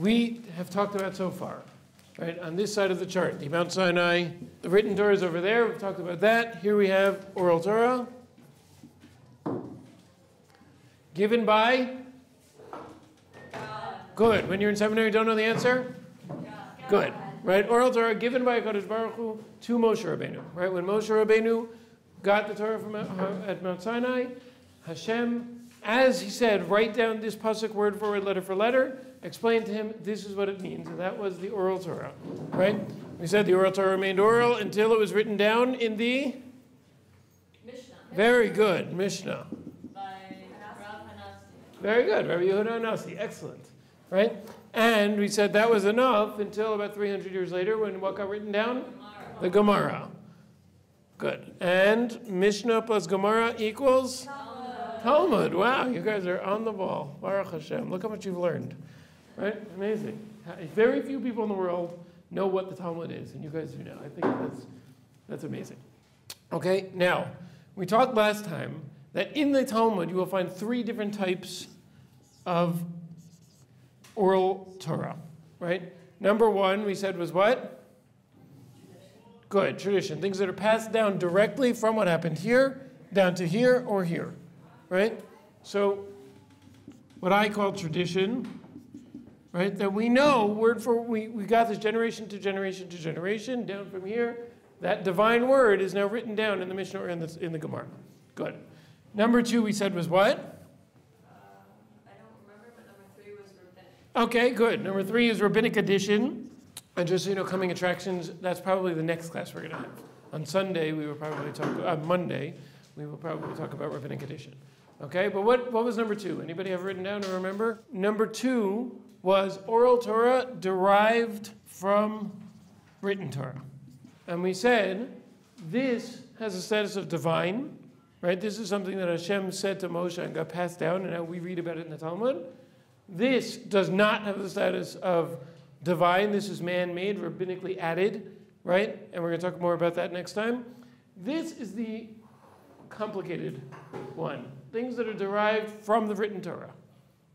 we have talked about so far, right? On this side of the chart, the Mount Sinai, the written Torah is over there. We've talked about that. Here we have oral Torah, given by. Good. When you're in seminary, you don't know the answer. Good. Right? Oral Torah given by Hakadosh Baruch Hu to Moshe Rabbeinu. Right? When Moshe Rabbeinu got the Torah from uh, at Mount Sinai, Hashem, as he said, write down this pasuk word for word, letter for letter. Explain to him this is what it means, and that was the oral Torah. Right? We said the oral Torah remained oral until it was written down in the. Mishnah. Very good Mishnah. By Rav. Very good, Rabbi Yehuda Nasi. Excellent. Right? And we said that was enough until about 300 years later when what got written down? Gemara. The Gemara. Good. And Mishnah plus Gemara equals? Talmud. Wow, you guys are on the ball. Baruch Hashem. Look how much you've learned. Right? Amazing. Very few people in the world know what the Talmud is, and you guys do now. I think that's, that's amazing. Okay, now, we talked last time that in the Talmud you will find three different types of oral Torah, right? Number one, we said was what? Good, tradition. Things that are passed down directly from what happened here down to here or here, right? So, what I call tradition, right? That we know word for, we, we got this generation to generation to generation down from here. That divine word is now written down in the Mishnah or in the, in the Gemara. Good. Number two, we said was what? Uh, I don't remember, but number three was rabbinic. Okay, good. Number three is rabbinic addition. And just so you know, coming attractions, that's probably the next class we're going to have. On Sunday, we will probably talk, on Monday, we will probably talk about rabbinic addition. Okay, but what, what was number two? Anybody have written down or remember? Number two was oral Torah derived from written Torah. And we said this has a status of divine, right? This is something that Hashem said to Moshe and got passed down, and now we read about it in the Talmud. This does not have the status of divine. This is man made, rabbinically added, right? And we're going to talk more about that next time. This is the complicated one things that are derived from the written Torah,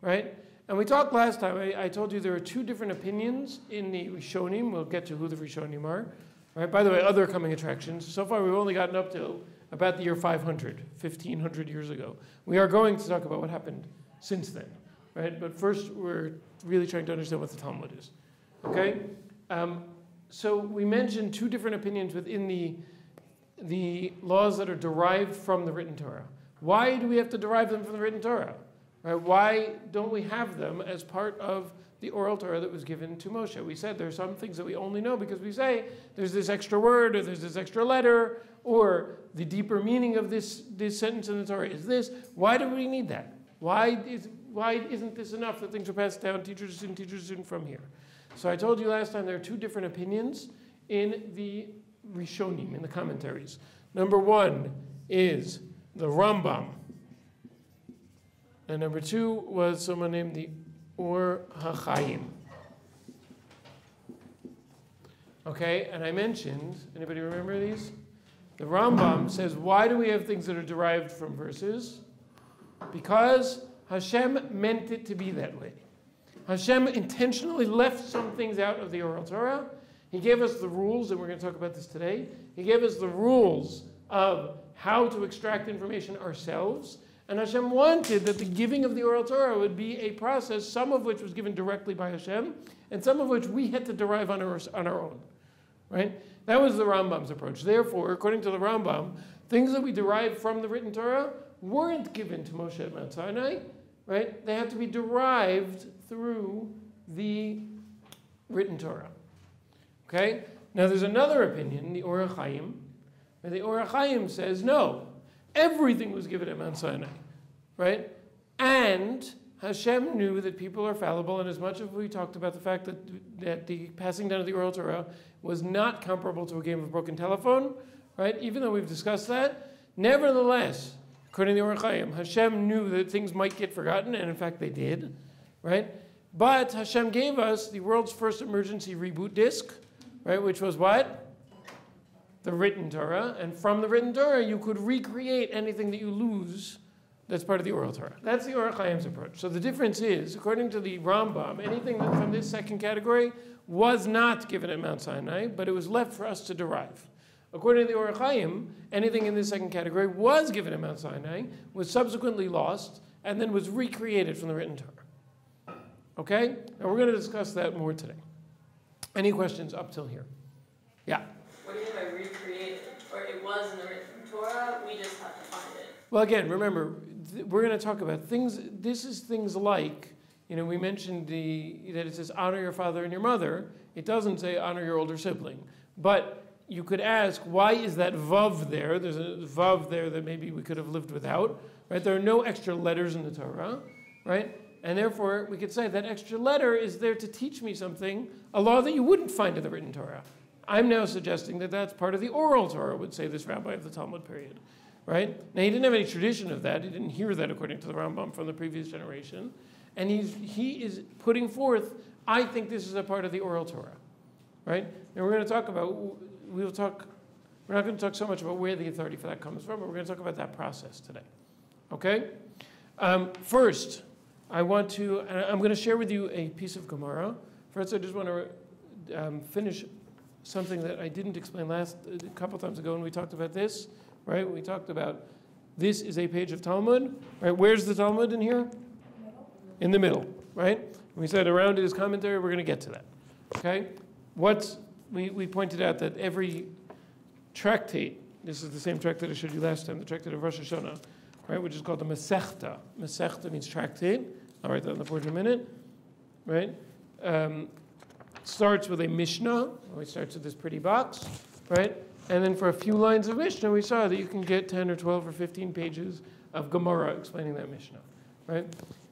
right? And we talked last time, I, I told you there are two different opinions in the Rishonim. We'll get to who the Rishonim are. Right? By the way, other coming attractions. So far, we've only gotten up to about the year 500, 1500 years ago. We are going to talk about what happened since then, right? But first, we're really trying to understand what the Talmud is. Okay? Um, so we mentioned two different opinions within the, the laws that are derived from the written Torah. Why do we have to derive them from the written Torah? Right? Why don't we have them as part of the oral Torah that was given to Moshe? We said there are some things that we only know because we say there's this extra word or there's this extra letter or the deeper meaning of this, this sentence in the Torah is this. Why do we need that? Why, is, why isn't this enough that things are passed down teacher to student, teacher to student from here? So I told you last time there are two different opinions in the Rishonim, in the commentaries. Number one is the Rambam. And number two was someone named the Or HaChaim. Okay, and I mentioned, anybody remember these? The Rambam says, why do we have things that are derived from verses? Because Hashem meant it to be that way. Hashem intentionally left some things out of the oral Torah. He gave us the rules, and we're going to talk about this today. He gave us the rules of how to extract information ourselves. And Hashem wanted that the giving of the oral Torah would be a process, some of which was given directly by Hashem, and some of which we had to derive on our, on our own. Right? That was the Rambam's approach. Therefore, according to the Rambam, things that we derived from the written Torah weren't given to Moshe at Mount Sinai, right? They had to be derived through the written Torah. Okay? Now there's another opinion, the Or HaChaim, and the Or HaChaim says no, everything was given at Mount Sinai, right? And Hashem knew that people are fallible, and as much as we talked about the fact that, that the passing down of the oral Torah was not comparable to a game of broken telephone, right? Even though we've discussed that, nevertheless, according to the Or HaChaim, Hashem knew that things might get forgotten, and in fact they did, right? But Hashem gave us the world's first emergency reboot disk, right? Which was what? The written Torah. And from the written Torah, you could recreate anything that you lose That's part of the oral Torah. That's the Or Chaim's approach. So the difference is, according to the Rambam, anything from this second category was not given at Mount Sinai, but it was left for us to derive. According to the Or Chaim, anything in this second category was given at Mount Sinai, was subsequently lost, and then was recreated from the written Torah. Okay? And we're going to discuss that more today. Any questions up till here? Yeah. You mean recreated? Or it was in the written Torah, we just have to find it? Well, again, remember, we're going to talk about things. This is things like, you know, we mentioned the that it says honor your father and your mother. It doesn't say honor your older sibling. But you could ask, why is that vav there? There's a vav there that maybe we could have lived without, right? There are no extra letters in the Torah, right? And therefore, we could say that extra letter is there to teach me something, a law that you wouldn't find in the written Torah. I'm now suggesting that that's part of the oral Torah, would say this rabbi of the Talmud period right? Now, he didn't have any tradition of that. He didn't hear that according to the Rambam from the previous generation. And he's, he is putting forth, I think this is a part of the oral Torah, right? And we're going to talk about, we'll talk, we're not going to talk so much about where the authority for that comes from, but we're going to talk about that process today, okay? Um, first, I want to, I'm going to share with you a piece of Gemara. First, I just want to um, finish something that I didn't explain last, a couple times ago when we talked about this right? We talked about this is a page of Talmud, right? Where's the Talmud in here? In the middle, right? We said around it is commentary. We're going to get to that, okay? What's we, we pointed out that every tractate, this is the same tractate I showed you last time, the tractate of Rosh Hashanah, right, which is called the Masechta. Masechta means tractate. I'll write that on the board in a minute, right? Um, starts with a Mishnah. It starts with this pretty box, right? And then for a few lines of Mishnah, we saw that you can get 10 or 12 or 15 pages of Gemara explaining that Mishnah, right?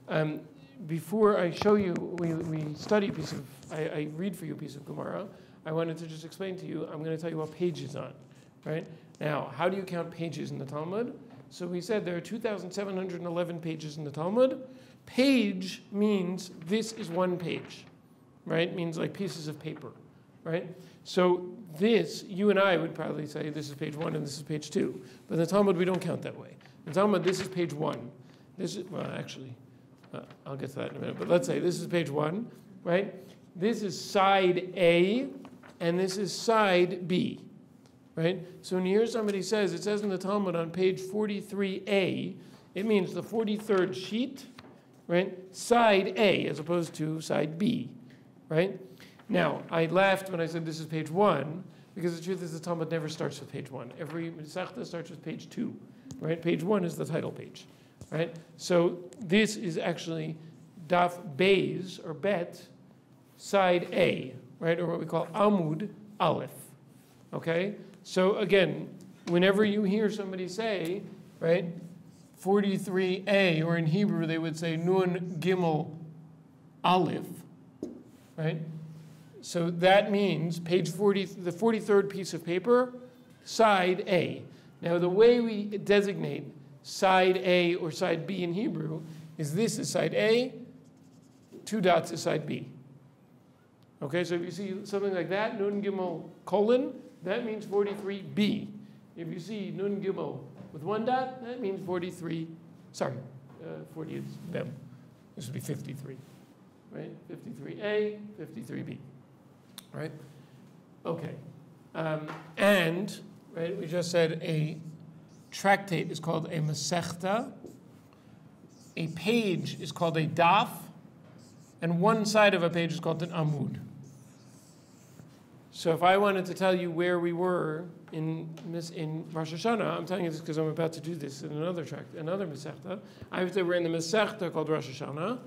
Um, before I show you, we, we study a piece of, I, I read for you a piece of Gemara, I wanted to just explain to you, I'm going to tell you what page is on, right? Now, how do you count pages in the Talmud? So we said there are 2,711 pages in the Talmud. Page means this is one page, right? Means like pieces of paper, right? So this, you and I would probably say this is page one and this is page two. But in the Talmud, we don't count that way. In the Talmud, this is page one. This is, well, actually, uh, I'll get to that in a minute. But let's say this is page one, right? This is side A, and this is side B, right? So when you hear somebody says, it says in the Talmud on page 43A, it means the 43rd sheet, right? Side A as opposed to side B, right? Now, I laughed when I said this is page one, because the truth is the Talmud never starts with page one. Every Masechta starts with page two, right? Page one is the title page, right? So this is actually Daf Beis, or Bet, side A, right? Or what we call Amud Aleph, okay? So again, whenever you hear somebody say, right, 43A, or in Hebrew they would say Nun Gimel Aleph, right? So that means page 40, the 43rd piece of paper, side A. Now, the way we designate side A or side B in Hebrew is this is side A, two dots is side B. Okay, so if you see something like that, Nun Gimel colon, that means 43B. If you see Nun Gimel with one dot, that means 43, sorry, uh, 40 is Mem. This would be 53, right? 53A, 53B right? Okay. Um, and, right, we just said a tractate is called a masechta, a page is called a daf, and one side of a page is called an amud. So if I wanted to tell you where we were in, in Rosh Hashanah, I'm telling you this because I'm about to do this in another tract, another Masechta. I have to, we're in the Masechta called Rosh Hashanah,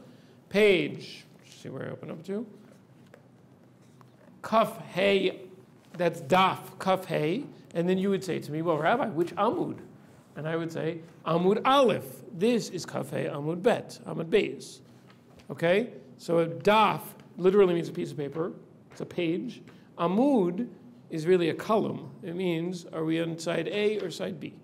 page, where I open up to, Kaf Hey, that's Daf, Kaf Hey, and then you would say to me, well, Rabbi, which Amud? And I would say, Amud Aleph. This is Kaf Hey, Amud Bet, Amud Beis. Okay? So a Daf literally means a piece of paper, it's a page. Amud is really a column. It means, are we on side A or side B?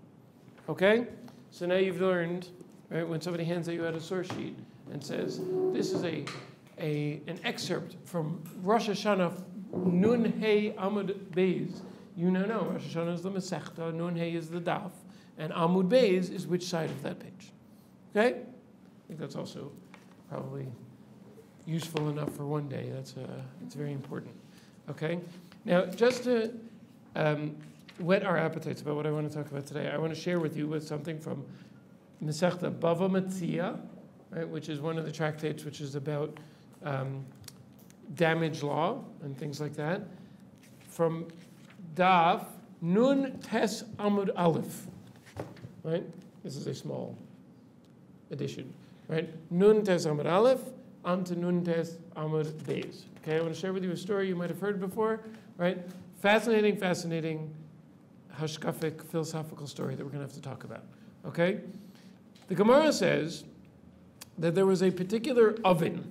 Okay? So now you've learned, right, when somebody hands you out a source sheet and says, this is a, a, an excerpt from Rosh Hashanah Nun Hey Amud Beis. You now know Rosh Hashanah is the Masechta, Nun Hey is the Daf, and Amud Beis is which side of that page. Okay? I think that's also probably useful enough for one day. That's uh, it's very important. Okay? Now, just to um, whet our appetites about what I want to talk about today, I want to share with you with something from Masechta Bava Metzia, right, which is one of the tractates which is about um, damage law and things like that, from Daf Nun Tes Amud Aleph. Right? This is a small edition. Right? Nun Tes Amud Aleph onto Nun Tes Amud Beis. Okay, I want to share with you a story you might have heard before. Right? Fascinating, fascinating hashkafic philosophical story that we're going to have to talk about. Okay? The Gemara says that there was a particular oven,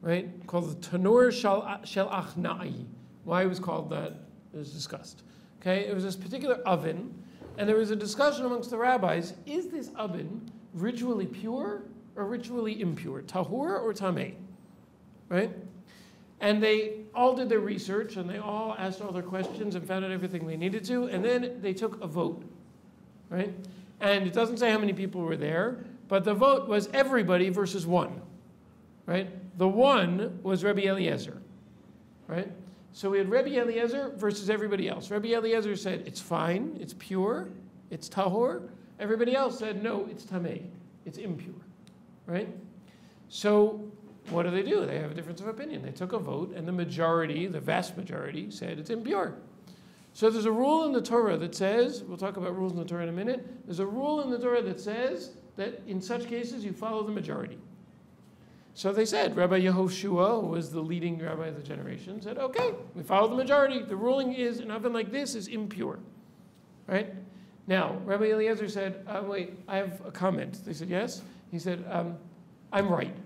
right, called the Tanur Shel Shel Achnai. Why it was called that is discussed. Okay, it was this particular oven, and there was a discussion amongst the rabbis: Is this oven ritually pure or ritually impure, tahur or tameh? Right? And they all did their research and they all asked all their questions and found out everything they needed to, and then they took a vote. Right? And it doesn't say how many people were there, but the vote was everybody versus one. Right? The one was Rabbi Eliezer. Right? So we had Rabbi Eliezer versus everybody else. Rabbi Eliezer said, it's fine, it's pure, it's tahor. Everybody else said, no, it's tameh, it's impure. Right? So what do they do? They have a difference of opinion. They took a vote, and the majority, the vast majority, said it's impure. So there's a rule in the Torah that says, we'll talk about rules in the Torah in a minute. There's a rule in the Torah that says that in such cases you follow the majority. So they said, Rabbi Yehoshua, who was the leading rabbi of the generation, said, okay, we follow the majority. The ruling is an oven like this is impure. Right? Now, Rabbi Eliezer said, uh, wait, I have a comment. They said, yes. He said, um, I'm right.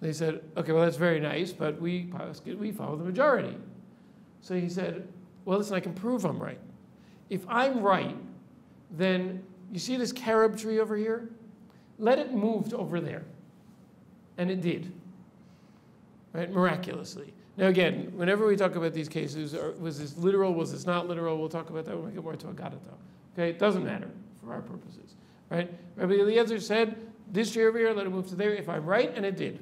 They said, okay, well, that's very nice, but we, we follow the majority. So he said, well, listen, I can prove I'm right. If I'm right, then you see this carob tree over here? Let it move over there. And it did, right? Miraculously. Now, again, whenever we talk about these cases, or was this literal, was this not literal, we'll talk about that when we get more to Agadah. Okay, it doesn't matter for our purposes, right? Rabbi Eliezer said, this tree over here, let it move to there if I'm right, and it did.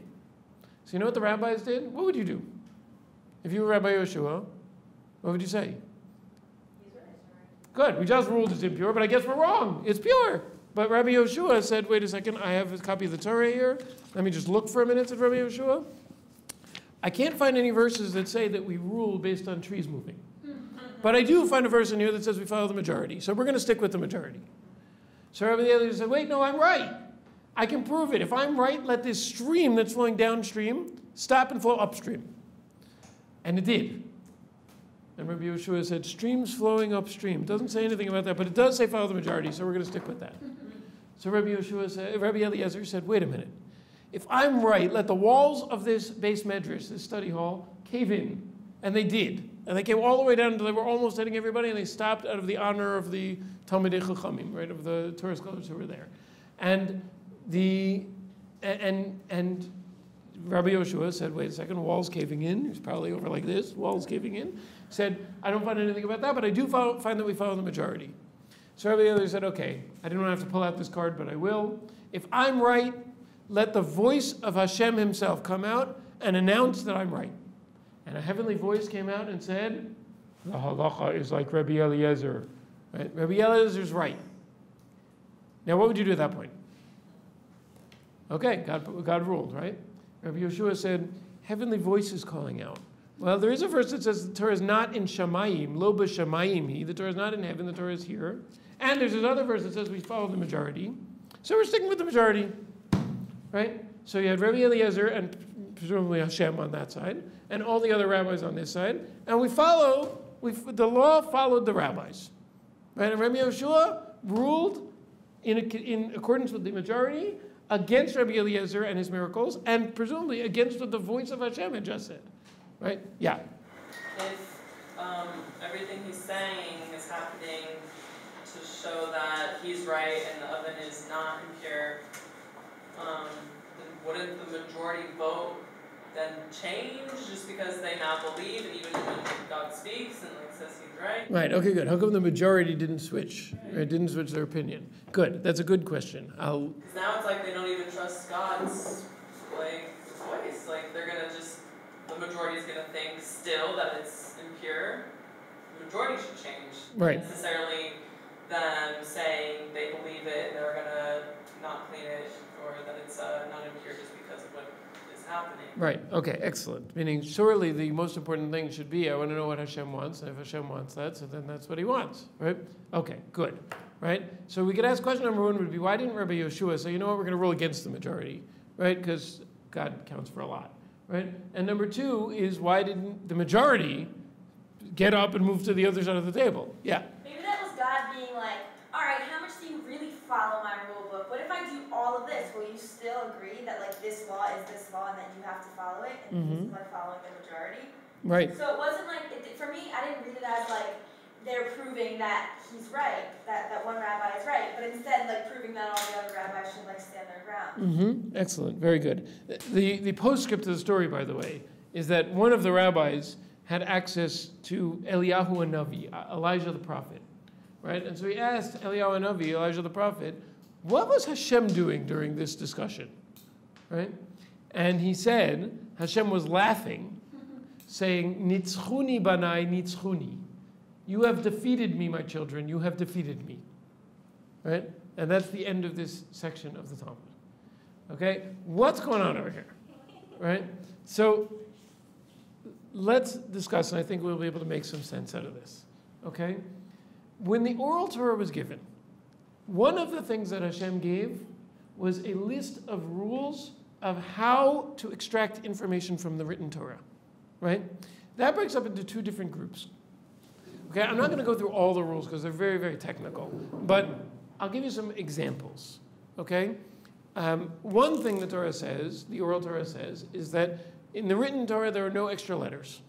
So you know what the rabbis did? What would you do? If you were Rabbi Yehoshua, what would you say? Good, we just ruled it's impure, but I guess we're wrong. It's pure. But Rabbi Yehoshua said, wait a second, I have a copy of the Torah here. Let me just look for a minute, said Rabbi Yehoshua. I can't find any verses that say that we rule based on trees moving. But I do find a verse in here that says we follow the majority. So we're going to stick with the majority. So Rabbi Eliezer said, wait, no, I'm right. I can prove it. If I'm right, let this stream that's flowing downstream stop and flow upstream. And it did. And Rabbi Yehoshua said, streams flowing upstream. Doesn't say anything about that, but it does say follow the majority, so we're going to stick with that. So Rabbi Yeshua said, Rabbi Eliezer said, wait a minute. If I'm right, let the walls of this beis medrash, this study hall, cave in. And they did. And they came all the way down until they were almost hitting everybody, and they stopped out of the honor of the Talmidei Chachamim, right, of the Torah scholars who were there. And the and and Rabbi Yehoshua said, wait a second, walls caving in. He's probably over like this, walls caving in. Said, I don't find anything about that, but I do find that we follow the majority. So Rabbi Yehoshua said, okay, I didn't want to have to pull out this card, but I will. If I'm right, let the voice of Hashem himself come out and announce that I'm right. And a heavenly voice came out and said, the halacha is like Rabbi Eliezer. Right? Rabbi Eliezer's right. Now, what would you do at that point? Okay, God, God ruled, right? Rabbi Yeshua said, heavenly voices calling out. Well, there is a verse that says the Torah is not in Shamayim, lo Shamayim. The Torah is not in heaven, the Torah is here. And there's another verse that says we follow the majority. So we're sticking with the majority, right? So you had Rabbi Eliezer and presumably Hashem on that side, and all the other rabbis on this side. And we follow, we, the law followed the rabbis, right? And Rabbi Yehoshua ruled in, a, in accordance with the majority, against Rabbi Eliezer and his miracles, and presumably against what the voice of Hashem had just said. Right? Yeah. If um, everything he's saying is happening show that he's right and the oven is not impure, um, wouldn't the majority vote then change just because they now believe, and even when God speaks and like says he's right. Right. Okay. Good. How come the majority didn't switch? Or didn't switch their opinion? Good. That's a good question. I'll. Now it's like they don't even trust God's like voice. Like they're gonna just the majority is gonna think still that it's impure. The majority should change. Right. Necessarily them saying they believe it and they're gonna not clean it or that it's uh, not impure just because of what is happening. Right. Okay. Excellent. Meaning, surely the most important thing should be I want to know what Hashem wants. And if Hashem wants that, so then that's what He wants. Right. Okay. Good. Right. So we could ask question number one would be why didn't Rabbi Yeshua say you know what we're going to rule against the majority, right? Because God counts for a lot, right? And number two is why didn't the majority get up and move to the other side of the table? Yeah. Maybe that was God being like, all right, how much do you really follow my rule book? What if I do all of this? Will you still agree that like this law is this law and that you have to follow it? And Mhm. he's like following the majority. Right. So it wasn't like it, for me. I didn't read it as like they're proving that he's right, that that one rabbi is right, but instead like proving that all the other rabbis should like stand their ground. Mm-hmm. Excellent. Very good. The, the postscript to the story, by the way, is that one of the rabbis had access to Eliyahu Navi, uh, Elijah the prophet, right? And so he asked Eliyahu Navi, Elijah the prophet, what was Hashem doing during this discussion, right? And he said, Hashem was laughing, saying, Nitzchuni banai, nitzchuni. You have defeated me, my children. You have defeated me. Right? And that's the end of this section of the Talmud. Okay? What's going on over here? Right? So let's discuss, and I think we'll be able to make some sense out of this. Okay? When the oral Torah was given, one of the things that Hashem gave was a list of rules of how to extract information from the written Torah. Right? That breaks up into two different groups. Okay, I'm not going to go through all the rules because they're very, very technical, but I'll give you some examples. Okay? Um, one thing the Torah says, the oral Torah says, is that in the written Torah there are no extra letters.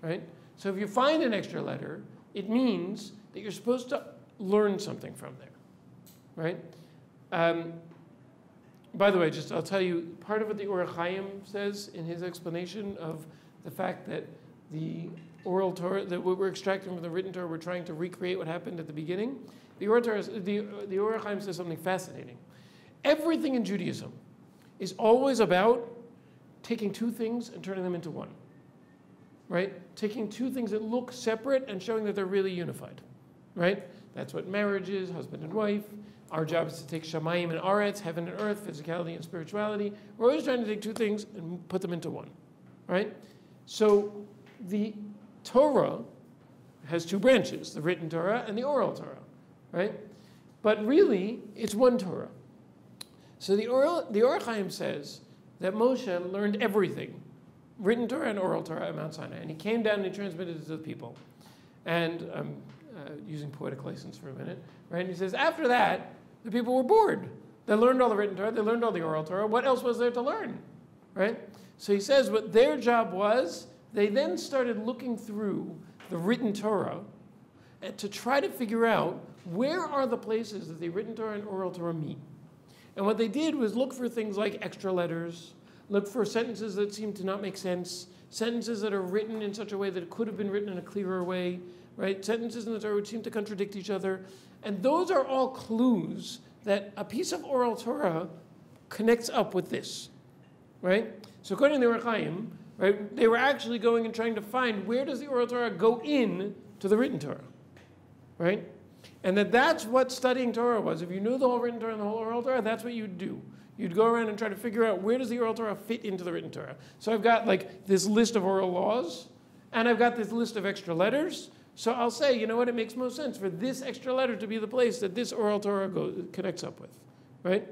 Right? So if you find an extra letter, it means that you're supposed to learn something from there. Right? Um, by the way, just I'll tell you part of what the Or Chaim says in his explanation of the fact that the oral Torah, that what we're extracting from the written Torah, we're trying to recreate what happened at the beginning. The Torah, the, the says something fascinating. Everything in Judaism is always about taking two things and turning them into one. Right? Taking two things that look separate and showing that they're really unified. Right? That's what marriage is, husband and wife. Our job is to take Shamayim and Aretz, heaven and earth, physicality and spirituality. We're always trying to take two things and put them into one. Right? So the Torah has two branches, the written Torah and the oral Torah. Right? But really, it's one Torah. So the oral, the Chaim says that Moshe learned everything, written Torah and oral Torah at Mount Sinai, and he came down and he transmitted it to the people. And I'm uh, using poetic license for a minute, right? And he says after that, the people were bored. They learned all the written Torah, they learned all the oral Torah. What else was there to learn, right? So he says what their job was. They then started looking through the written Torah eh, to try to figure out where are the places that the written Torah and oral Torah meet. And what they did was look for things like extra letters, look for sentences that seem to not make sense, sentences that are written in such a way that it could have been written in a clearer way, right? Sentences in the Torah would seem to contradict each other. And those are all clues that a piece of oral Torah connects up with this, right? So according to the Or Chaim, right, they were actually going and trying to find where does the oral Torah go in to the written Torah, right? And that that's what studying Torah was. If you knew the whole written Torah and the whole oral Torah, that's what you'd do. You'd go around and try to figure out where does the oral Torah fit into the written Torah. So I've got like this list of oral laws, and I've got this list of extra letters. So I'll say, you know what, it makes most sense for this extra letter to be the place that this oral Torah connects up with, right?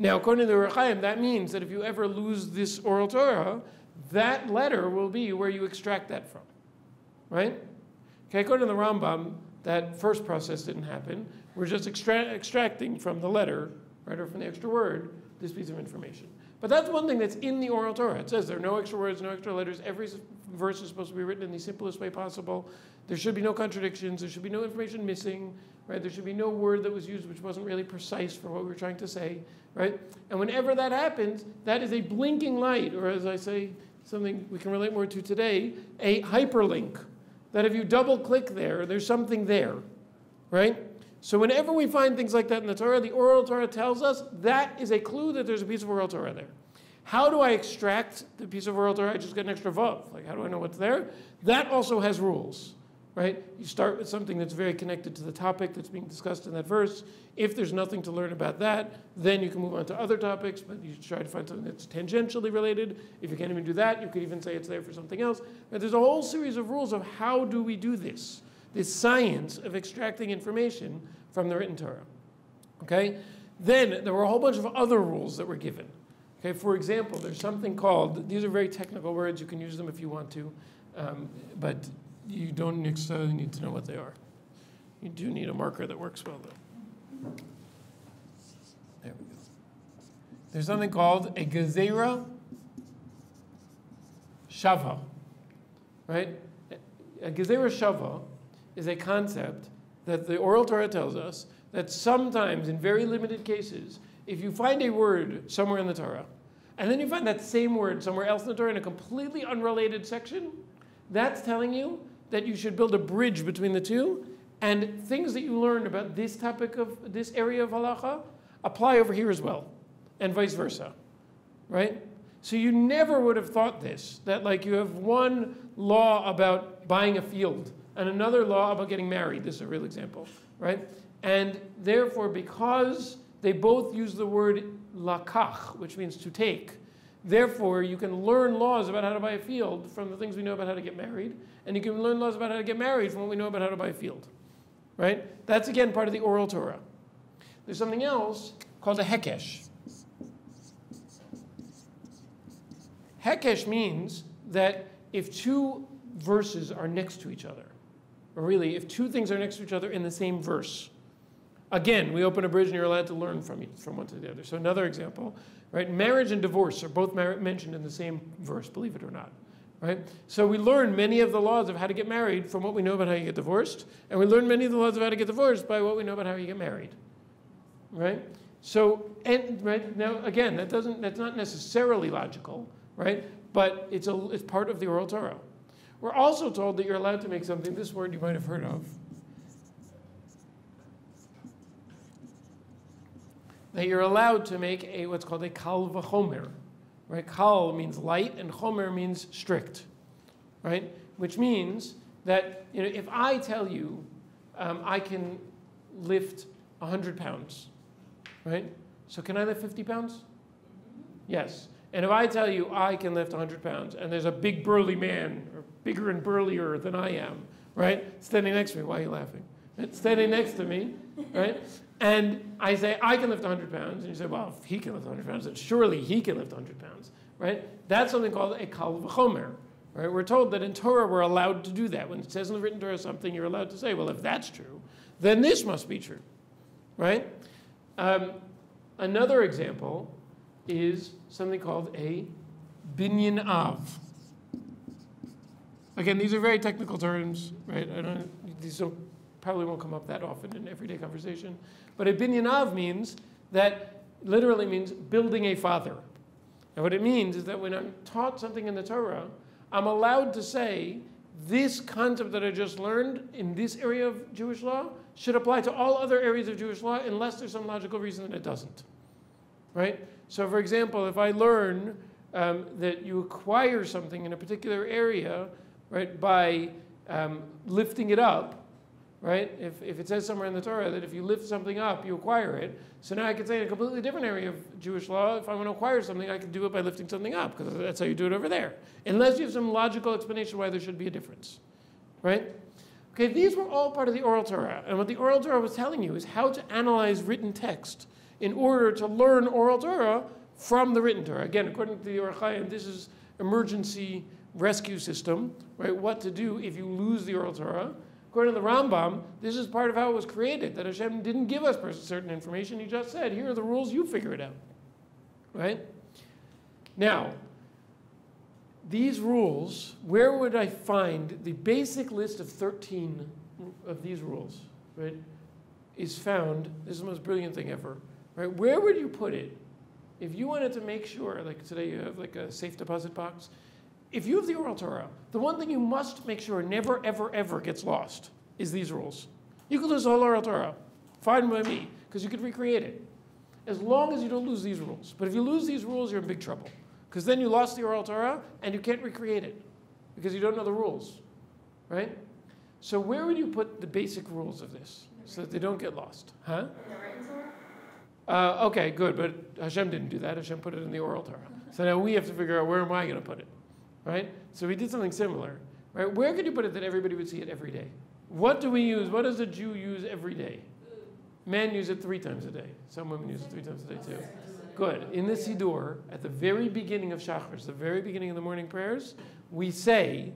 Now, according to the Or Chaim, that means that if you ever lose this oral Torah, that letter will be where you extract that from, right? Okay, according to the Rambam, that first process didn't happen. We're just extra- extracting from the letter, right, or from the extra word, this piece of information. But that's one thing that's in the oral Torah. It says there are no extra words, no extra letters. Every verse is supposed to be written in the simplest way possible. There should be no contradictions. There should be no information missing, right? There should be no word that was used which wasn't really precise for what we were trying to say, right? And whenever that happens, that is a blinking light, or as I say, something we can relate more to today, a hyperlink, that if you double click there, there's something there, right? So whenever we find things like that in the Torah, the oral Torah tells us that is a clue that there's a piece of oral Torah there. How do I extract the piece of oral Torah? I just get an extra vav. Like, how do I know what's there? That also has rules, right? You start with something that's very connected to the topic that's being discussed in that verse. If there's nothing to learn about that, then you can move on to other topics, but you try to find something that's tangentially related. If you can't even do that, you could even say it's there for something else. But there's a whole series of rules of how do we do this, this science of extracting information from the written Torah. Okay? Then there were a whole bunch of other rules that were given. Okay, for example, there's something called, these are very technical words, you can use them if you want to, um, but you don't necessarily need to know what they are. You do need a marker that works well though. There we go. There's something called a gezerah shava, right? A gezerah shava is a concept that the oral Torah tells us that sometimes, in very limited cases, if you find a word somewhere in the Torah, and then you find that same word somewhere else in the Torah in a completely unrelated section, that's telling you that you should build a bridge between the two, and things that you learned about this topic of this area of halacha apply over here as well, and vice versa, right? So you never would have thought this, that like you have one law about buying a field and another law about getting married. This is a real example, right? And therefore, because they both use the word lakach, which means to take, therefore you can learn laws about how to buy a field from the things we know about how to get married, and you can learn laws about how to get married from what we know about how to buy a field, right? That's again part of the oral Torah. There's something else called a hekesh. Hekesh means that if two verses are next to each other, really, if two things are next to each other in the same verse, again, we open a bridge and you're allowed to learn from, each, from one to the other. So another example, right? Marriage and divorce are both mentioned in the same verse, believe it or not. Right? So we learn many of the laws of how to get married from what we know about how you get divorced, and we learn many of the laws of how to get divorced by what we know about how you get married. Right? So, and right now again, that doesn't that's not necessarily logical, right? But it's a it's part of the oral Torah. We're also told that you're allowed to make something, this word you might have heard of, that you're allowed to make a what's called a kal v'chomer. Right? Kal means light and chomer means strict. Right? Which means that you know, if I tell you um, I can lift 100 pounds, right? So can I lift 50 pounds? Yes. And if I tell you I can lift 100 pounds and there's a big burly man, or bigger and burlier than I am, right? Standing next to me. Why are you laughing? Standing next to me, right? And I say, I can lift 100 pounds. And you say, well, if he can lift 100 pounds, then surely he can lift 100 pounds, right? That's something called a kal v'chomer, right? We're told that in Torah we're allowed to do that. When it says in the written Torah something, you're allowed to say, well, if that's true, then this must be true, right? Um, another example is something called a binyan av. Again, these are very technical terms, right? I don't, these don't, probably won't come up that often in everyday conversation. But a binyan means that literally means building a father. And what it means is that when I'm taught something in the Torah, I'm allowed to say, this concept that I just learned in this area of Jewish law should apply to all other areas of Jewish law unless there's some logical reason that it doesn't. Right? So, for example, if I learn um, that you acquire something in a particular area, right, by um, lifting it up, right? If, if it says somewhere in the Torah that if you lift something up, you acquire it. So now I could say in a completely different area of Jewish law, if I want to acquire something, I can do it by lifting something up, because that's how you do it over there. Unless you have some logical explanation why there should be a difference, right? Okay, these were all part of the oral Torah. And what the oral Torah was telling you is how to analyze written text in order to learn oral Torah from the written Torah. Again, according to the Or HaChaim, this is emergency rescue system, right? What to do if you lose the oral Torah. According to the Rambam, this is part of how it was created, that Hashem didn't give us certain information. He just said, here are the rules, you figure it out. Right? Now, these rules, where would I find the basic list of 13 of these rules, right, is found, this is the most brilliant thing ever, right? Where would you put it if you wanted to make sure, like today you have like a safe deposit box, if you have the oral Torah, the one thing you must make sure never, ever, ever gets lost is these rules. You could lose the whole oral Torah, fine by me, because you could recreate it. As long as you don't lose these rules. But if you lose these rules, you're in big trouble. Because then you lost the oral Torah and you can't recreate it because you don't know the rules, right? So where would you put the basic rules of this so that they don't get lost? Huh? In the written Torah? Uh, okay, good, but Hashem didn't do that. Hashem put it in the oral Torah. So now we have to figure out where am I going to put it, right? So we did something similar, right? Where could you put it that everybody would see it every day? What do we use? What does a Jew use every day? Men use it three times a day. Some women use it three times a day too. Good. In the Siddur, at the very beginning of Shachar, the very beginning of the morning prayers, we say,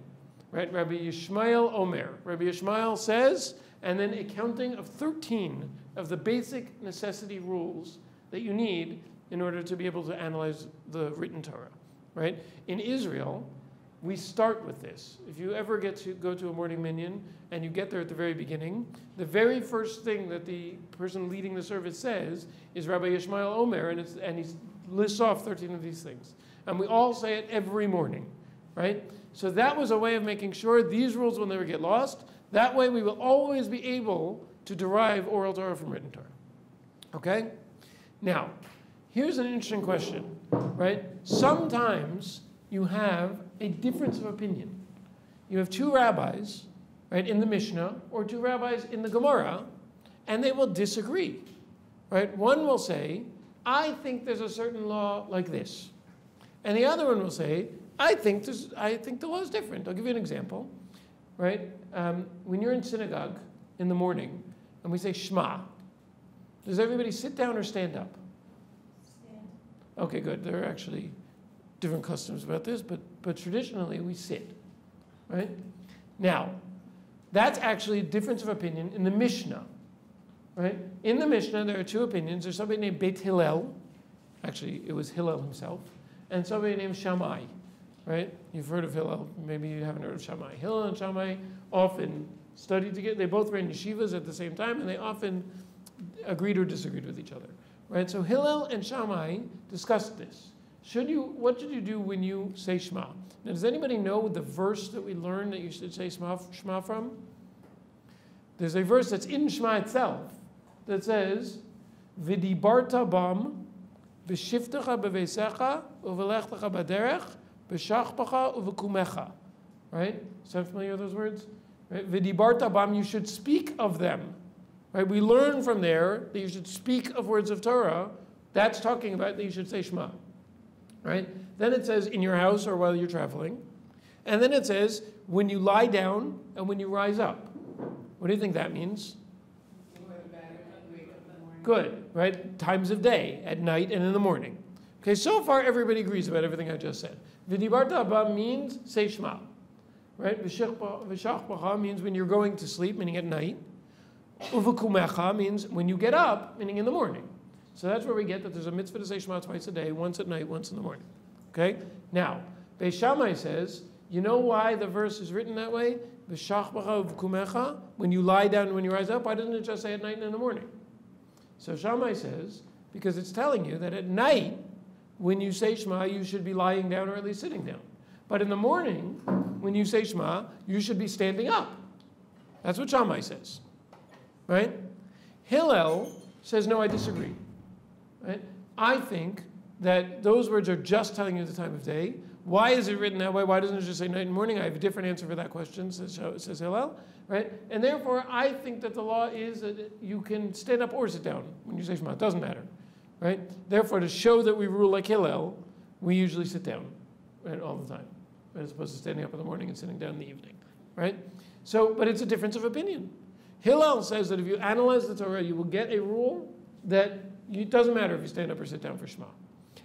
right, Rabbi Yishmael Omer. Rabbi Yishmael says, and then a counting of 13 of the basic necessity rules that you need in order to be able to analyze the written Torah, right? In Israel, we start with this. If you ever get to go to a morning minyan and you get there at the very beginning, the very first thing that the person leading the service says is Rabbi Yishmael Omer, and, and he lists off 13 of these things. And we all say it every morning, right? So that was a way of making sure these rules will never get lost. That way we will always be able to derive oral Torah from written Torah. Okay? Now, here's an interesting question, right? Sometimes you have a difference of opinion. You have two rabbis, right, in the Mishnah, or two rabbis in the Gemara, and they will disagree, right? One will say, I think there's a certain law like this. And the other one will say, I think, this, I think the law is different. I'll give you an example, right? Um, when you're in synagogue in the morning and we say Shema, does everybody sit down or stand up? Stand. Okay, good. They're actually different customs about this, but, but traditionally we sit, right? Now, that's actually a difference of opinion in the Mishnah, right? In the Mishnah, there are two opinions. There's somebody named Beit Hillel, actually, it was Hillel himself, and somebody named Shammai, right? You've heard of Hillel, maybe you haven't heard of Shammai. Hillel and Shammai often studied together. They both ran yeshivas at the same time, and they often agreed or disagreed with each other, right? So Hillel and Shammai discussed this. Should you, what should you do when you say Shema? Now, does anybody know the verse that we learned that you should say Shema, Shema from? There's a verse that's in Shema itself that says, V'dibarta bam, v'shiftecha b'veisecha, u'v'lechtecha b'derech, b'shachpacha u'v'kumecha. Right? Sound familiar with those words? Right? V'dibarta bam, you should speak of them. Right? We learn from there that you should speak of words of Torah. That's talking about that you should say Shema right? Then it says in your house or while you're traveling. And then it says when you lie down and when you rise up. What do you think that means? Good, right? Times of day, at night and in the morning. Okay, so far everybody agrees about everything I just said. Vidibarta abba means say Shema, right? V'shachbacha means when you're going to sleep, meaning at night. Uvakumecha means when you get up, meaning in the morning. So that's where we get that there's a mitzvah to say Shema twice a day, once at night, once in the morning. Okay? Now, Beis Shammai says, you know why the verse is written that way? Kumecha, when you lie down and when you rise up, why doesn't it just say at night and in the morning? So Shammai says, because it's telling you that at night, when you say Shema, you should be lying down or at least sitting down. But in the morning, when you say Shema, you should be standing up. That's what Shammai says. Right? Hillel says, no, I disagree. Right? I think that those words are just telling you the time of day. Why is it written that way? Why doesn't it just say night and morning? I have a different answer for that question, says, says Hillel. Right? And therefore, I think that the law is that you can stand up or sit down when you say Shema. It doesn't matter. Right? Therefore, to show that we rule like Hillel, we usually sit down right, all the time, right, as opposed to standing up in the morning and sitting down in the evening. Right? So, but it's a difference of opinion. Hillel says that if you analyze the Torah, you will get a rule that it doesn't matter if you stand up or sit down for Shema.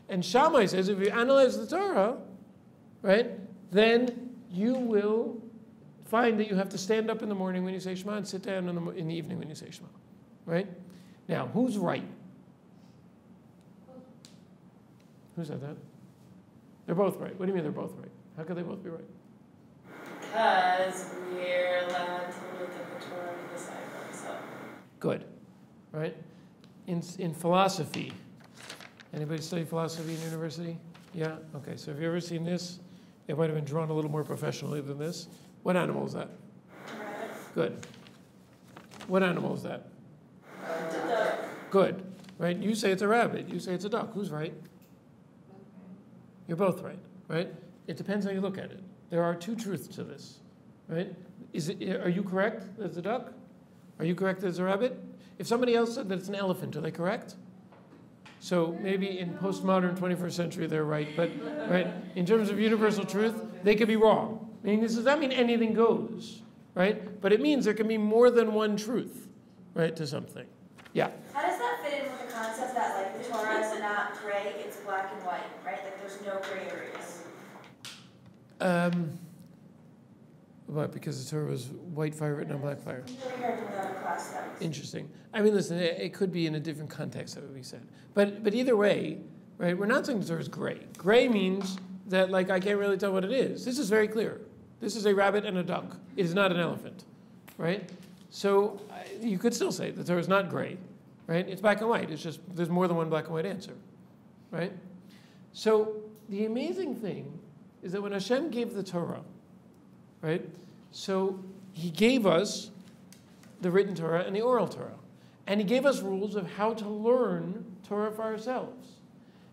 And Shammai says if you analyze the Torah, right, then you will find that you have to stand up in the morning when you say Shema and sit down in the, in the evening when you say Shema. Right? Now, who's right? Who said that? They're both right. What do you mean they're both right? How could they both be right? Because we're allowed to look at the Torah and decide for ourselves. Good. Right? In, in philosophy, anybody study philosophy in university? Yeah? Okay, so have you ever seen this? It might have been drawn a little more professionally than this. What animal is that? Good. What animal is that? Good. Right? You say it's a rabbit. You say it's a duck. Who's right? You're both right. Right? It depends how you look at it. There are two truths to this. Right? Is it, are you correct it's a duck? Are you correct that it's a rabbit? If somebody else said that it's an elephant, are they correct? So maybe in postmodern 21st century they're right, but right in terms of universal truth, they could be wrong. Meaning this does not mean anything goes, right? But it means there can be more than one truth, right, to something. Yeah. How does that fit in with the concept that like the Torah is not gray, it's black and white, right? Like there's no gray areas. Um, what? Because the Torah was white fire written on black fire. We heard in the class that was. Interesting. I mean, listen, it, it could be in a different context that would be said. But but either way, right? We're not saying the Torah is gray. Gray means that like I can't really tell what it is. This is very clear. This is a rabbit and a duck. It is not an elephant, right? So I- you could still say the Torah is not gray, right? It's black and white. It's just there's more than one black and white answer, right? So the amazing thing is that when Hashem gave the Torah, right? So He gave us the written Torah and the oral Torah. And he gave us rules of how to learn Torah for ourselves.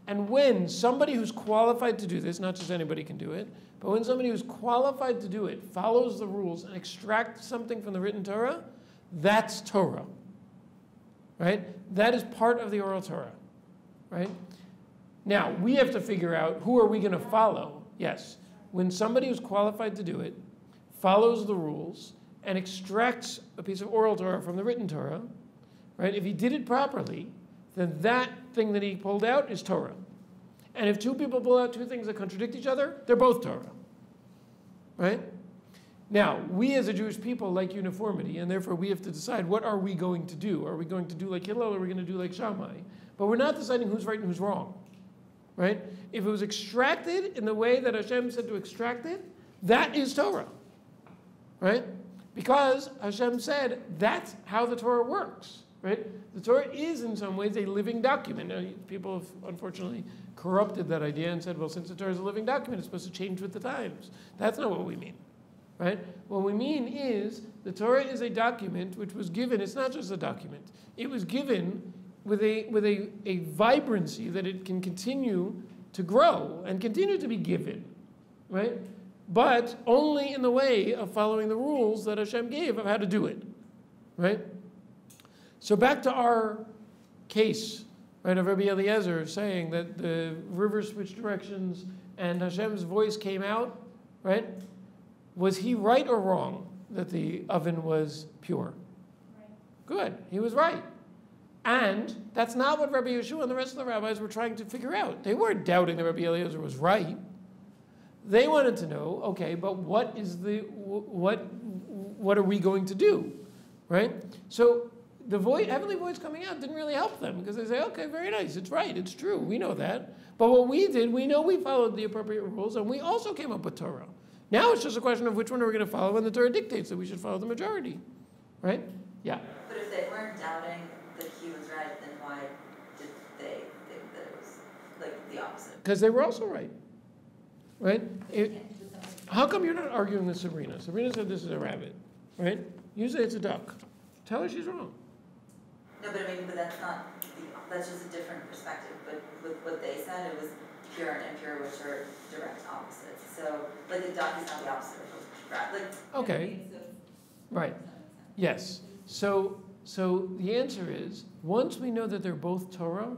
And when somebody who's qualified to do this, not just anybody can do it, but when somebody who's qualified to do it follows the rules and extracts something from the written Torah, that's Torah. Right? That is part of the oral Torah. Right? Now, we have to figure out who are we going to follow? Yes. When somebody who's qualified to do it follows the rules and extracts a piece of oral Torah from the written Torah, right? If he did it properly, then that thing that he pulled out is Torah. And if two people pull out two things that contradict each other, they're both Torah. Right? Now, we as a Jewish people like uniformity, and therefore we have to decide what are we going to do? Are we going to do like Hillel or are we going to do like Shammai? But we're not deciding who's right and who's wrong. Right? If it was extracted in the way that Hashem said to extract it, that is Torah. Right? Because Hashem said that's how the Torah works. Right? The Torah is in some ways a living document. Now, people have unfortunately corrupted that idea and said, well, since the Torah is a living document, it's supposed to change with the times. That's not what we mean. Right? What we mean is the Torah is a document which was given, it's not just a document, it was given with a, with a, a vibrancy that it can continue to grow and continue to be given. Right? But only in the way of following the rules that Hashem gave of how to do it. Right? So back to our case, right, of Rabbi Eliezer saying that the river switched directions and Hashem's voice came out, right? Was he right or wrong that the oven was pure? Right. Good. He was right. And that's not what Rabbi Yehoshua and the rest of the rabbis were trying to figure out. They weren't doubting that Rabbi Eliezer was right. They wanted to know, okay, but what is the what what are we going to do? Right? So the voice, heavenly voice coming out didn't really help them because they say, okay, very nice, it's right, it's true, we know that. But what we did, we know we followed the appropriate rules and we also came up with Torah. Now it's just a question of which one are we going to follow, and the Torah dictates that we should follow the majority. Right? Yeah. But if they weren't doubting that he was right, then why did they think that it was like the opposite? Because they were also right. Right? It- how come you're not arguing with Sabrina? Sabrina said this is a rabbit. Right? You say it's a duck. Tell her she's wrong. No, but I mean, but that's not, the that's just a different perspective, but with what they said, it was pure and impure, which are direct opposites. So, like the duck is not the opposite of a rabbit, like. Okay. Right. Yes. So, so the answer is once we know that they're both Torah,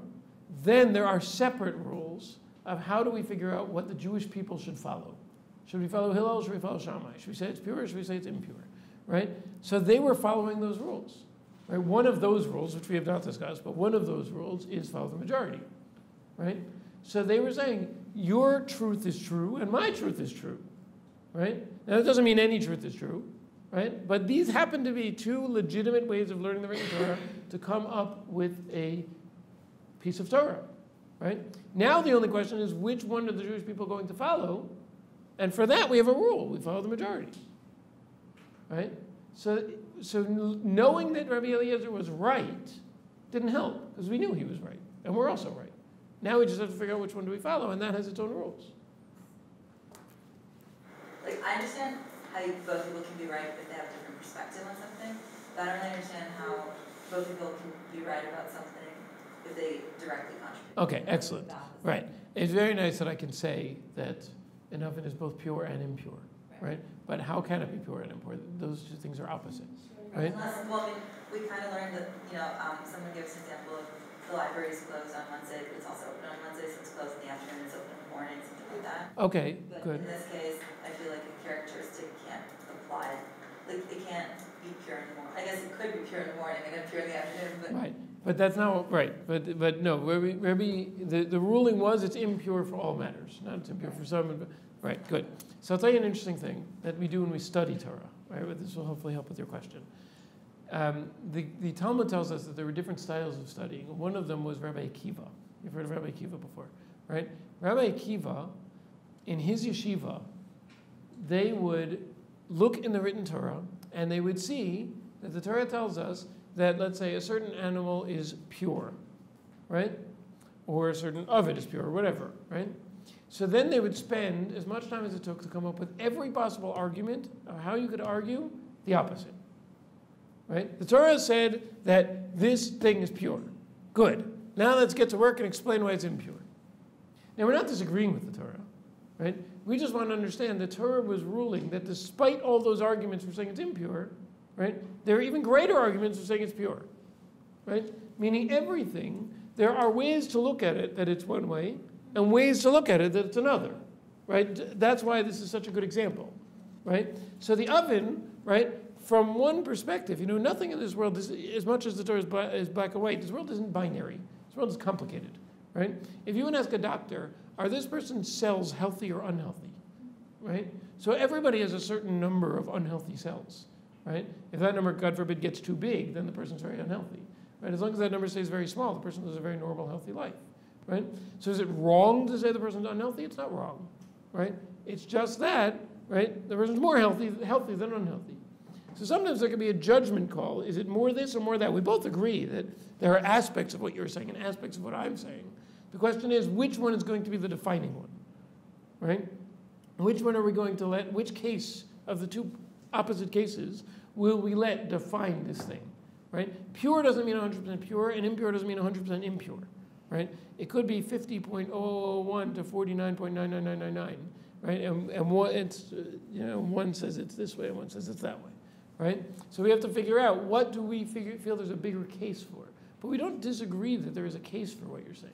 then there are separate rules of how do we figure out what the Jewish people should follow. Should we follow Hillel? Or should we follow Shammai? Should we say it's pure or should we say it's impure? Right? So they were following those rules. Right? One of those rules, which we have not discussed, but one of those rules is follow the majority. Right? So they were saying, your truth is true and my truth is true. Right? Now that doesn't mean any truth is true right? But these happen to be two legitimate ways of learning the written Torah to come up with a piece of Torah, right? Now the only question is which one are the Jewish people going to follow? And for that we have a rule: we follow the majority, right? So, so knowing that Rabbi Eliezer was right didn't help because we knew he was right, and we're also right. Now we just have to figure out which one do we follow, and that has its own rules. like, I understand how both people can be right if they have different perspective on something, but I don't understand how both people can be right about something if they directly contribute. Okay, excellent. Right. It's very nice that I can say that an oven is both pure and impure, right? But how can it be pure and impure? Those two things are opposite, right? Unless, well, I mean, we kind of learned that, you know, um, someone gave us an example of the library is closed on Wednesday, but it's also open on Wednesday, so it's closed in the afternoon, it's open in the morning, something like that. Okay, But good. in this case, I feel like a characteristic can't apply, like, it can't be pure in the morning. I guess it could be pure in the morning and then pure in the afternoon, but Right. But that's not what- right. But but no, where we, the, the ruling was it's impure for all matters, not it's impure for some. But, right. Good. So I'll tell you an interesting thing that we do when we study Torah. Right. But this will hopefully help with your question. Um, the, the Talmud tells us that there were different styles of studying. One of them was Rabbi Akiva. You've heard of Rabbi Akiva before, right? Rabbi Akiva, in his yeshiva, they would look in the written Torah and they would see that the Torah tells us that, let's say, a certain animal is pure, right? Or a certain of it is pure, whatever, right? So then they would spend as much time as it took to come up with every possible argument of how you could argue the opposite. Right? The Torah said that this thing is pure. Good. Now let's get to work and explain why it's impure. Now we're not disagreeing with the Torah, right? We just want to understand the Torah was ruling that despite all those arguments for saying it's impure, right? There are even greater arguments for saying it's pure, right? Meaning everything, there are ways to look at it that it's one way, and ways to look at it that it's another, right? That's why this is such a good example, right? So the oven, right? From one perspective, you know, nothing in this world is as much as the Torah is, is black and white. This world isn't binary. This world is complicated, right? If you would ask a doctor, are this person's cells healthy or unhealthy, right? So everybody has a certain number of unhealthy cells, right? If that number, God forbid, gets too big, then the person's very unhealthy, right? As long as that number stays very small, the person lives a very normal, healthy life, right? So is it wrong to say the person's unhealthy? It's not wrong, right? It's just that, right? The person's more healthy, healthy than unhealthy. So sometimes there can be a judgment call. Is it more this or more that? We both agree that there are aspects of what you're saying and aspects of what I'm saying. The question is, which one is going to be the defining one, right? Which one are we going to let, which case of the two opposite cases will we let define this thing, right? Pure doesn't mean 100% pure, and impure doesn't mean 100% impure, right? It could be 50.001 to 49.99999, right? And, and one, it's, you know, one says it's this way, and one says it's that way, right? So we have to figure out what do we figure, feel there's a bigger case for. But we don't disagree that there is a case for what you're saying,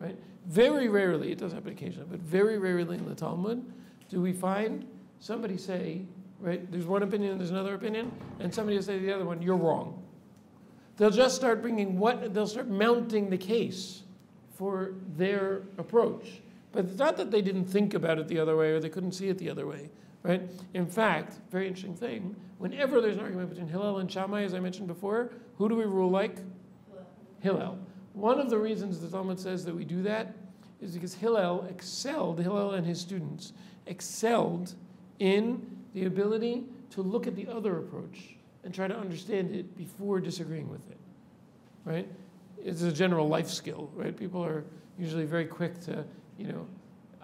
right? Very rarely, it does happen occasionally, but very rarely in the Talmud do we find somebody say, right, there's one opinion there's another opinion, and somebody will say the other one, you're wrong. They'll just start bringing what, they'll start mounting the case for their approach. But it's not that they didn't think about it the other way or they couldn't see it the other way, right? In fact, very interesting thing, whenever there's an argument between Hillel and Shammai, as I mentioned before, who do we rule like? Hillel. One of the reasons the Talmud says that we do that is because Hillel excelled, Hillel and his students excelled in the ability to look at the other approach and try to understand it before disagreeing with it, right? It's a general life skill, right? People are usually very quick to, you know,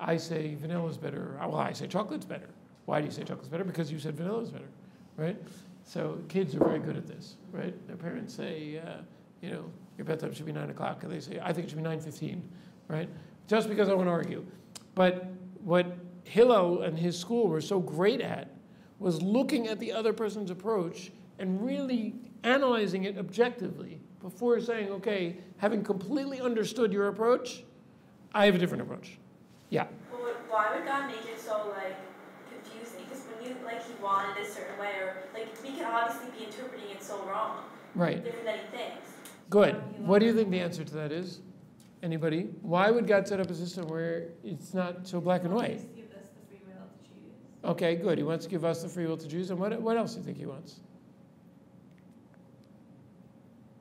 I say vanilla is better. Well, I say chocolate's better. Why do you say chocolate's better? Because you said vanilla is better, right? So kids are very good at this, right? Their parents say, uh, you know, your bedtime should be nine o'clock, and they say, I think it should be nine fifteen, right? Just because I want to argue. But what Hillel and his school were so great at was looking at the other person's approach and really analyzing it objectively before saying, okay, having completely understood your approach, I have a different approach. Yeah. What- why would God make it so like confusing? Because when you like he wanted it a certain way, or like we can obviously be interpreting it so wrong, Right. different than he thinks. Good. What do you think the answer to that is? Anybody? Why would God set up a system where it's not so black and white? Give us the free will to choose. Okay, good. He wants to give us the free will to choose. And what, what else do you think he wants?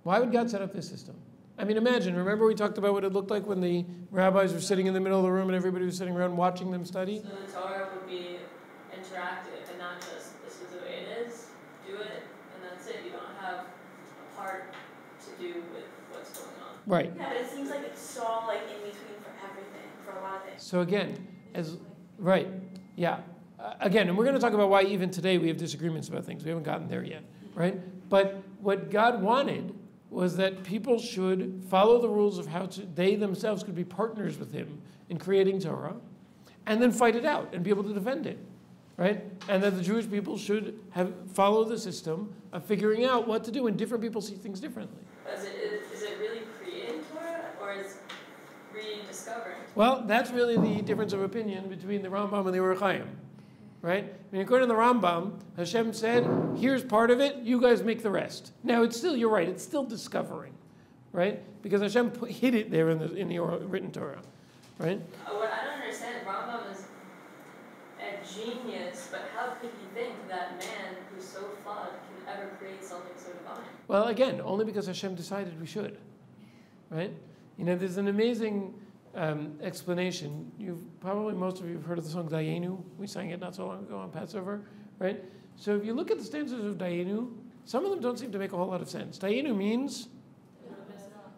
Why would God set up this system? I mean, imagine, remember we talked about what it looked like when the rabbis were sitting in the middle of the room and everybody was sitting around watching them study? So the Torah would be interactive and not just this is the way it is, do it, and that's it. You don't have a part to do with what's going on. Right. Yeah, but it seems like it's so like in between for everything, for a lot of things. So again, as right, yeah. Uh, again, and we're going to talk about why even today we have disagreements about things. We haven't gotten there yet, right? But what God wanted was that people should follow the rules of how to, they themselves could be partners with Him in creating Torah, and then fight it out and be able to defend it, right? And that the Jewish people should have follow the system of figuring out what to do, and different people see things differently. Is it, is, it really creating Torah or is rediscovering? Well, that's really the difference of opinion between the Rambam and the Or Chaim, right? Mean, according to the Rambam, Hashem said, "Here's part of it. You guys make the rest." Now, it's still you're right. It's still discovering, right? Because Hashem put, hid it there in the in the or- written Torah, right? What I don't understand, Rambam is a genius, but how could he think that man who's so flawed can ever create something so divine? Well, again, only because Hashem decided we should, right? You know, there's an amazing um, explanation. You've probably most of you have heard of the song Dayenu. We sang it not so long ago on Passover, right? So if you look at the stanzas of Dayenu, some of them don't seem to make a whole lot of sense. Dayenu means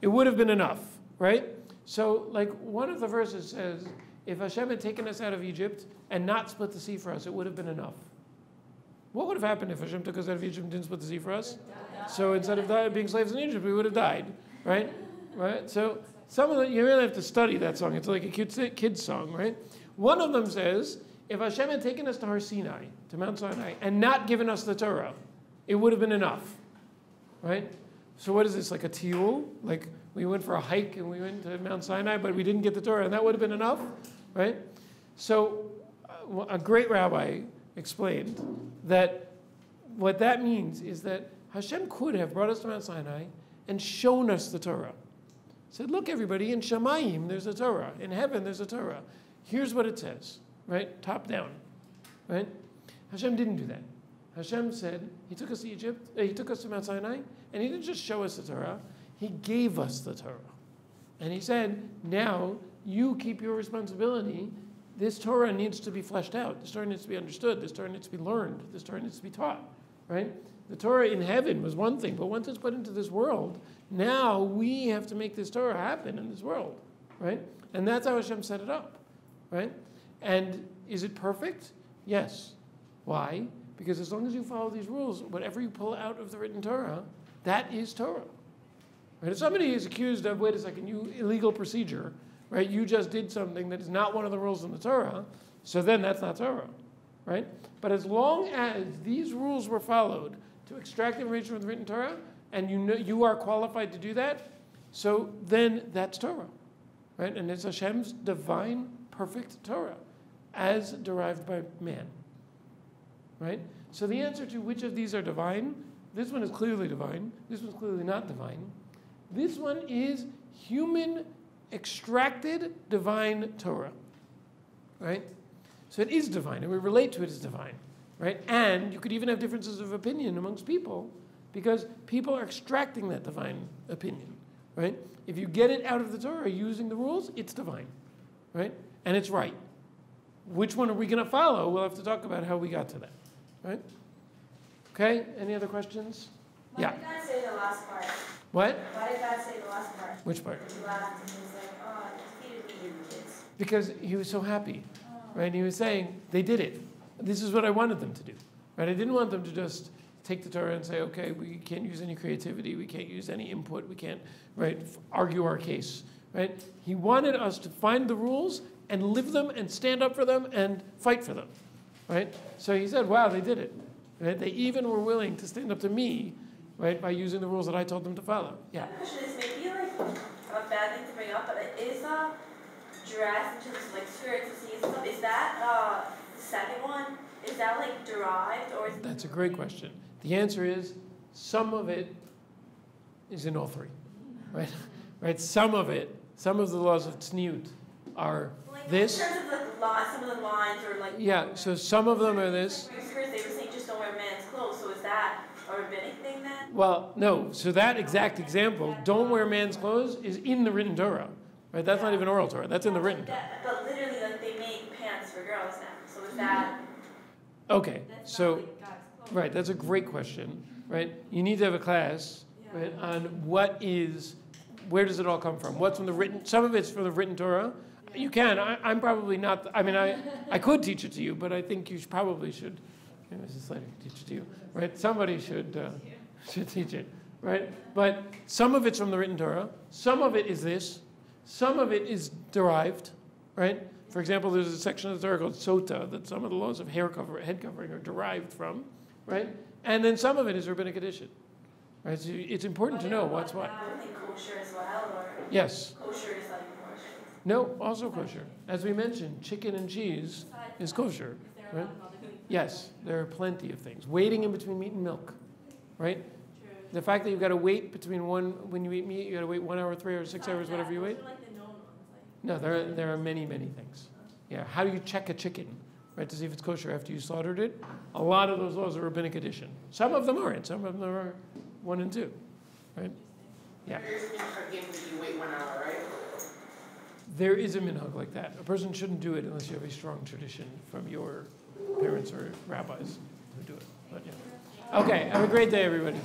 it would have been enough, right? So, like one of the verses says, if Hashem had taken us out of Egypt and not split the sea for us, it would have been enough. What would have happened if Hashem took us out of Egypt and didn't split the sea for us? So instead of being slaves in Egypt, we would have died, right? Right? So some of the, you really have to study that song. It's like a kid's, kid's song, right? One of them says, if Hashem had taken us to Har Sinai, to Mount Sinai, and not given us the Torah, it would have been enough, right? So what is this, like a tiul? Like we went for a hike and we went to Mount Sinai, but we didn't get the Torah, and that would have been enough, right? So uh, a great rabbi explained that what that means is that Hashem could have brought us to Mount Sinai and shown us the Torah. Said, look, everybody, in Shamayim there's a Torah. In heaven there's a Torah. Here's what it says, right? Top down, right? Hashem didn't do that. Hashem said, He took us to Egypt, uh, He took us to Mount Sinai, and He didn't just show us the Torah, He gave us the Torah. And He said, now you keep your responsibility. This Torah needs to be fleshed out. This Torah needs to be understood. This Torah needs to be learned. This Torah needs to be taught, right? The Torah in heaven was one thing, but once it's put into this world, now we have to make this Torah happen in this world, right? And that's how Hashem set it up, right? And is it perfect? Yes. Why? Because as long as you follow these rules, whatever you pull out of the written Torah, that is Torah. Right? If somebody is accused of, wait a second, you illegal procedure, right? You just did something that is not one of the rules in the Torah, so then that's not Torah, right? But as long as these rules were followed to extract information from the written Torah, and you know you are qualified to do that, so then that's Torah, right? And it's Hashem's divine, perfect Torah, as derived by man, right? So the answer to which of these are divine, this one is clearly divine. This one's clearly not divine. This one is human extracted divine Torah, right? So it is divine, and we relate to it as divine, right? And you could even have differences of opinion amongst people because people are extracting that divine opinion, right? If you get it out of the Torah using the rules, it's divine, right? And it's right. Which one are we going to follow? We'll have to talk about how we got to that, right? Okay, any other questions? Why Yeah. did God say the last part? What? Why did God say the last part? Which part? You laughed and he was like, oh, I defeated me, kids. Because he was so happy, right? And he was saying, they did it. This is what I wanted them to do, right? I didn't want them to just take the Torah and say, okay, we can't use any creativity, we can't use any input, we can't, right, argue our case, right? He wanted us to find the rules and live them and stand up for them and fight for them, right? So he said, wow, they did it, right? They even were willing to stand up to me, right, by using the rules that I told them to follow. Yeah. Question is maybe like a bad thing to bring up, but it is uh dress in terms of like skirts and stuff. Is that uh the second one? Is that like derived or is That's a great question. The answer is some of it is in all three, right? Right? Some of it, some of the laws of tzniut are like this. in terms of the line, some of the lines are like Yeah. So some of them are this. They were saying just don't wear men's clothes. So is that a rabbinic thing then? Well, no. So that exact example, don't wear man's clothes, is in the written Torah, right? That's not even oral Torah. That's in the written Torah. But literally, like they make pants for girls now. So is that? Okay. That's So Right, that's a great question, right? You need to have a class, right, on what is, where does it all come from? What's from the written, some of it's from the written Torah, You can, I, I'm probably not, I mean, I, I could teach it to you, but I think you should, probably should, maybe Mrs. Slater teach it to you, right? Somebody should, uh, should teach it, right? But some of it's from the written Torah, some of it is this, some of it is derived, right? For example, there's a section of the Torah called Sota that some of the laws of hair cover, head covering are derived from, right? And then some of it is rabbinic addition, right? So it's important to know what's what. Think uh, kosher as well, or Yes, kosher is like strict. no, also kosher. As we mentioned, chicken and cheese is kosher, Is there a right? lot of other things? Yes, there are plenty of things. Waiting in between meat and milk, right? The fact that you've got to wait between one, when you eat meat, you got to wait one hour, three hours, six hours, whatever you wait. Those are like the known ones, like. No, there are, there are many, many things. Yeah, how do you check a chicken, right, to see if it's kosher after you slaughtered it? A lot of those laws are rabbinic addition. Some of them aren't, some of them are one and two, right? Yeah. Here's me again, you wait one hour, right? There is a minhag like that. A person shouldn't do it unless you have a strong tradition from your parents or rabbis who do it, but yeah. Okay, have a great day, everybody.